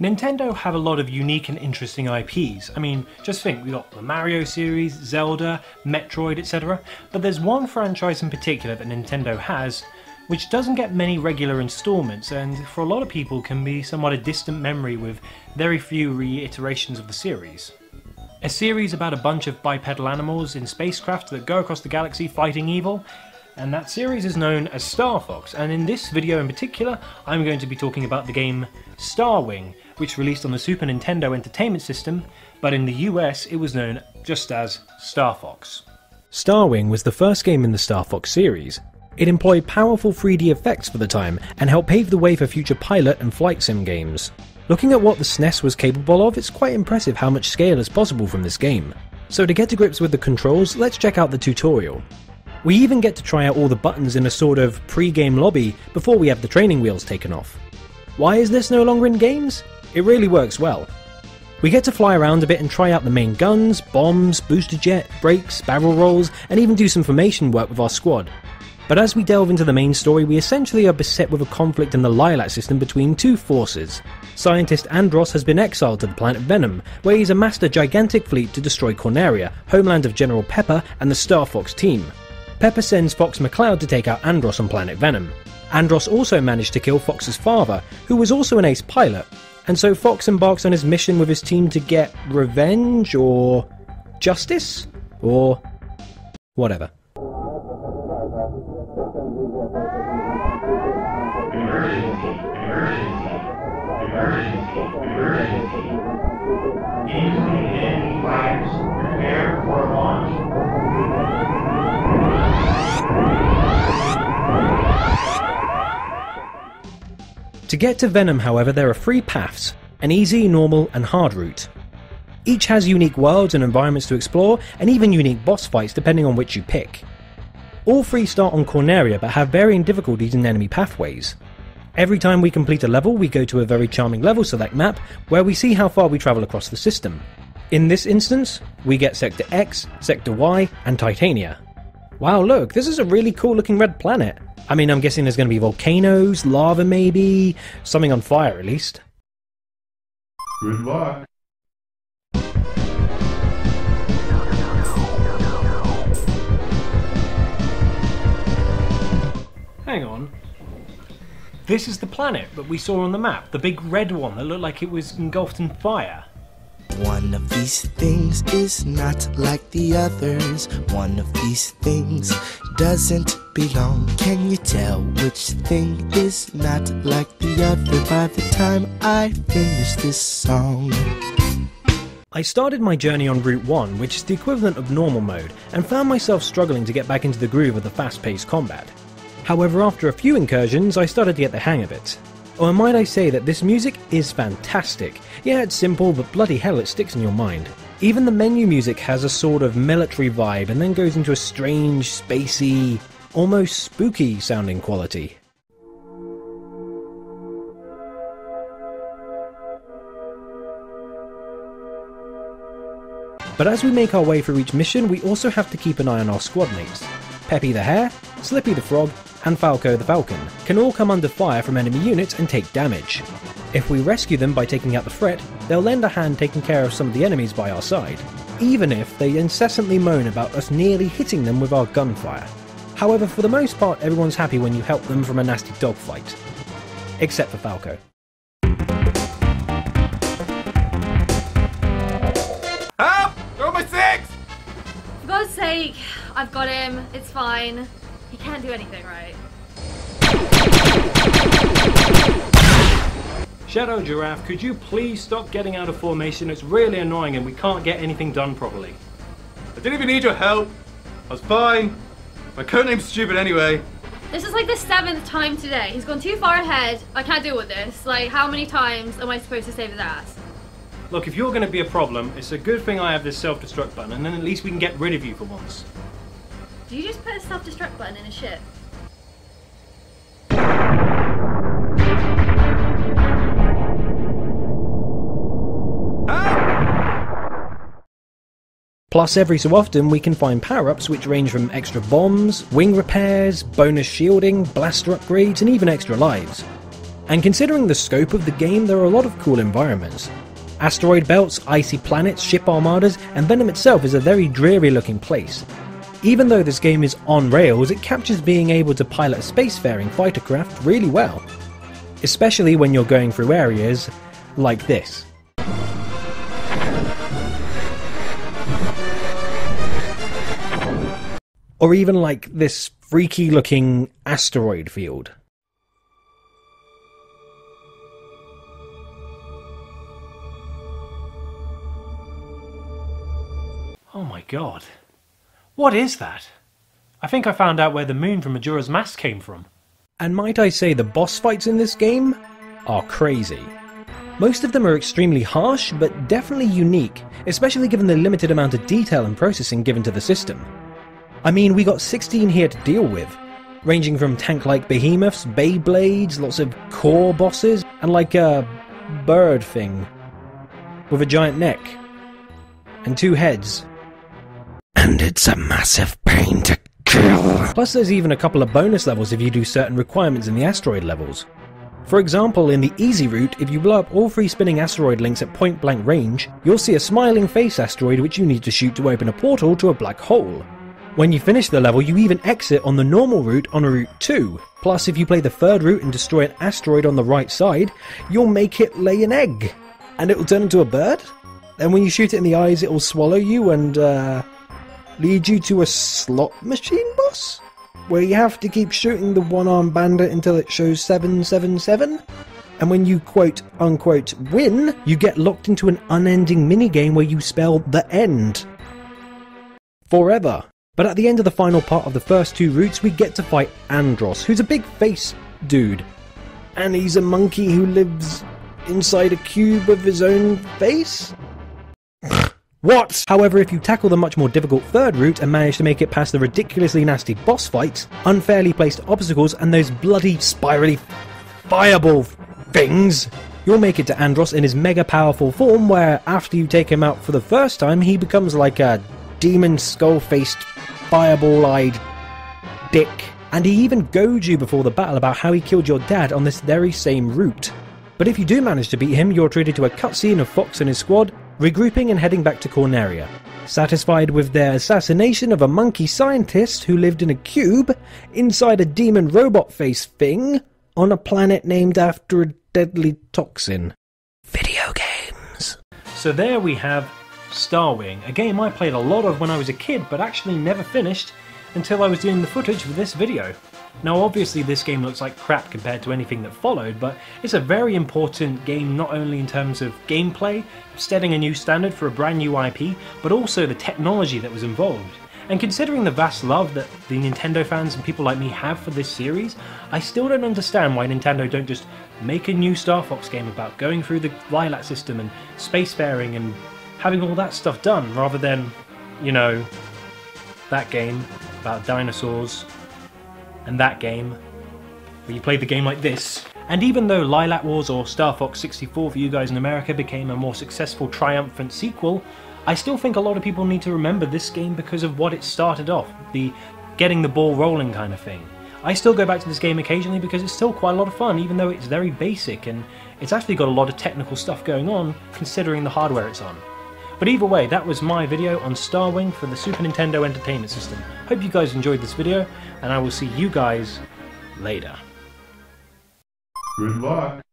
Nintendo have a lot of unique and interesting IPs. I mean, just think, we got the Mario series, Zelda, Metroid, etc. But there's one franchise in particular that Nintendo has which doesn't get many regular installments and for a lot of people can be somewhat a distant memory with very few reiterations of the series. A series about a bunch of bipedal animals in spacecraft that go across the galaxy fighting evil, and that series is known as Star Fox, and in this video in particular, I'm going to be talking about the game Star Wing, which released on the Super Nintendo Entertainment System, but in the US it was known just as Star Fox. Star Wing was the first game in the Star Fox series, it employed powerful 3D effects for the time and helped pave the way for future pilot and flight sim games. Looking at what the SNES was capable of, it's quite impressive how much scale is possible from this game. So to get to grips with the controls, let's check out the tutorial. We even get to try out all the buttons in a sort of pre-game lobby before we have the training wheels taken off. Why is this no longer in games? It really works well. We get to fly around a bit and try out the main guns, bombs, booster jet, brakes, barrel rolls, and even do some formation work with our squad. But as we delve into the main story, we essentially are beset with a conflict in the Lylat system between two forces. Scientist Andross has been exiled to the planet Venom, where he's amassed a gigantic fleet to destroy Corneria, homeland of General Pepper and the Star Fox team. Pepper sends Fox McCloud to take out Andross on planet Venom. Andross also managed to kill Fox's father, who was also an ace pilot, and so Fox embarks on his mission with his team to get revenge or justice or whatever. prepare To get to Venom, however, there are three paths an easy, normal, and hard route. Each has unique worlds and environments to explore, and even unique boss fights depending on which you pick. All three start on Corneria but have varying difficulties in enemy pathways. Every time we complete a level, we go to a very charming level select map where we see how far we travel across the system. In this instance, we get Sector X, Sector Y, and Titania. Wow, look, this is a really cool looking red planet. I mean, I'm guessing there's going to be volcanoes, lava maybe, something on fire at least. Good luck. Hang on. This is the planet that we saw on the map, the big red one that looked like it was engulfed in fire. One of these things is not like the others. One of these things doesn't belong. Can you tell which thing is not like the other by the time I finish this song? I started my journey on Route 1, which is the equivalent of normal mode, and found myself struggling to get back into the groove of the fast paced combat. However, after a few incursions, I started to get the hang of it. Or might I say that this music is fantastic. Yeah, it's simple, but bloody hell, it sticks in your mind. Even the menu music has a sort of military vibe and then goes into a strange, spacey, almost spooky sounding quality. But as we make our way through each mission, we also have to keep an eye on our squad mates. Peppy the Hare, Slippy the Frog, and Falco the Falcon can all come under fire from enemy units and take damage. If we rescue them by taking out the threat, they'll lend a hand taking care of some of the enemies by our side, even if they incessantly moan about us nearly hitting them with our gunfire. However, for the most part, everyone's happy when you help them from a nasty dogfight. Except for Falco. Help! Throw my six! For God's sake, I've got him. It's fine. He can't do anything right. Shadow Giraffe, could you please stop getting out of formation? It's really annoying and we can't get anything done properly. I didn't even need your help. I was fine. My codename's stupid anyway. This is like the seventh time today. He's gone too far ahead. I can't deal with this. Like, how many times am I supposed to save his ass? Look, if you're going to be a problem, it's a good thing I have this self-destruct button and then at least we can get rid of you for once. Do you just put a self-destruct button in a ship? Plus, every so often, we can find power ups which range from extra bombs, wing repairs, bonus shielding, blaster upgrades, and even extra lives. And considering the scope of the game, there are a lot of cool environments. Asteroid belts, icy planets, ship armadas, and Venom itself is a very dreary looking place. Even though this game is on rails, it captures being able to pilot a spacefaring fighter craft really well. Especially when you're going through areas like this. Or even like this freaky looking asteroid field. Oh my god. What is that? I think I found out where the moon from Majora's Mask came from. And might I say the boss fights in this game are crazy. Most of them are extremely harsh, but definitely unique, especially given the limited amount of detail and processing given to the system. I mean, we got 16 here to deal with, ranging from tank-like behemoths, Beyblades, lots of core bosses, and like a bird thing with a giant neck and two heads and it's a massive pain to kill. Plus, there's even a couple of bonus levels if you do certain requirements in the asteroid levels. For example, in the easy route, if you blow up all three spinning asteroid links at point blank range, you'll see a smiling face asteroid which you need to shoot to open a portal to a black hole. When you finish the level, you even exit on the normal route on a Route 2. Plus, if you play the third route and destroy an asteroid on the right side, you'll make it lay an egg. And it'll turn into a bird? And when you shoot it in the eyes, it'll swallow you and, uh, lead you to a slot machine boss? Where you have to keep shooting the one armed bandit until it shows 777? And when you quote unquote win, you get locked into an unending minigame where you spell the end. Forever. But at the end of the final part of the first two routes, we get to fight Andross, who's a big face dude. And he's a monkey who lives inside a cube of his own face? What? However, if you tackle the much more difficult third route and manage to make it past the ridiculously nasty boss fights, unfairly placed obstacles, and those bloody spirally fireball things, you'll make it to Andross in his mega powerful form where, after you take him out for the first time, he becomes like a demon skull faced, fireball eyed dick. And he even goads you before the battle about how he killed your dad on this very same route. But if you do manage to beat him, you're treated to a cutscene of Fox and his squad regrouping and heading back to Corneria. Satisfied with their assassination of a monkey scientist who lived in a cube inside a demon robot face thing on a planet named after a deadly toxin. Video games. So there we have Starwing, a game I played a lot of when I was a kid but actually never finished until I was doing the footage for this video. Now obviously this game looks like crap compared to anything that followed, but it's a very important game not only in terms of gameplay, setting a new standard for a brand new IP, but also the technology that was involved. And considering the vast love that the Nintendo fans and people like me have for this series, I still don't understand why Nintendo don't just make a new Star Fox game about going through the Lylat system and spacefaring and having all that stuff done, rather than, you know, that game about dinosaurs and that game, where you play the game like this. And even though Lylat Wars or Star Fox 64 for you guys in America became a more successful triumphant sequel, I still think a lot of people need to remember this game because of what it started off, the getting the ball rolling kind of thing. I still go back to this game occasionally because it's still quite a lot of fun, even though it's very basic and it's actually got a lot of technical stuff going on considering the hardware it's on. But either way, that was my video on Starwing for the Super Nintendo Entertainment System. Hope you guys enjoyed this video, and I will see you guys later. Good luck.